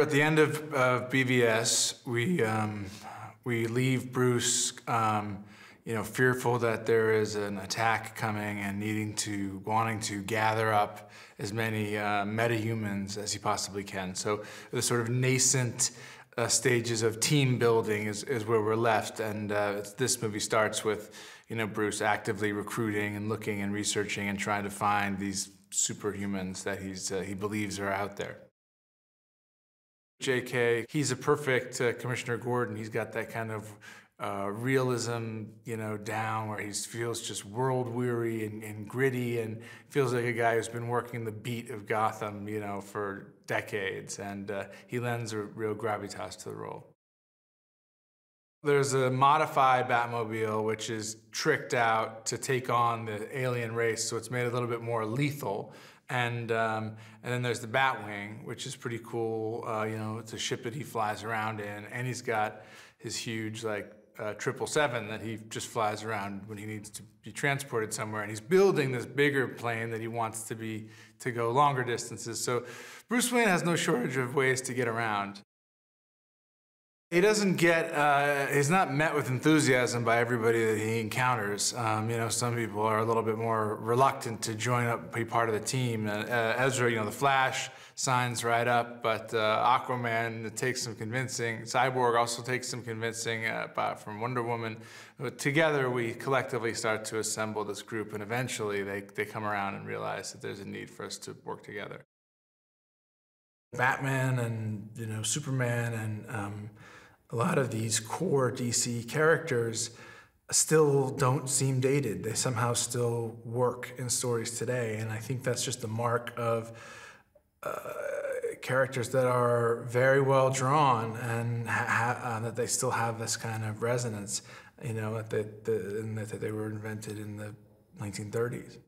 At the end of, of BVS, we um, we leave Bruce, um, you know, fearful that there is an attack coming and needing to wanting to gather up as many uh, metahumans as he possibly can. So the sort of nascent uh, stages of team building is, is where we're left, and uh, this movie starts with you know Bruce actively recruiting and looking and researching and trying to find these superhumans that he's uh, he believes are out there. JK, he's a perfect uh, Commissioner Gordon. He's got that kind of uh, realism, you know, down where he feels just world weary and, and, gritty and feels like a guy who's been working the beat of Gotham, you know, for decades. And uh, he lends a real gravitas to the role. There's a modified Batmobile which is tricked out to take on the alien race, so it's made a little bit more lethal. And um, and then there's the Batwing, which is pretty cool. Uh, you know, it's a ship that he flies around in, and he's got his huge like triple seven that he just flies around when he needs to be transported somewhere, and he's building this bigger plane that he wants to be to go longer distances. So Bruce Wayne has no shortage of ways to get around. He doesn't get, uh, he's not met with enthusiasm by everybody that he encounters. Um, you know, some people are a little bit more reluctant to join up, be part of the team. Uh, uh, Ezra, you know, the Flash signs right up, but uh, Aquaman takes some convincing. Cyborg also takes some convincing uh, from Wonder Woman. But together, we collectively start to assemble this group, and eventually they, they come around and realize that there's a need for us to work together. Batman and, you know, Superman and, um, a lot of these core DC characters still don't seem dated. They somehow still work in stories today. And I think that's just the mark of uh, characters that are very well drawn and uh, that they still have this kind of resonance, you know, that, and that they were invented in the 1930s.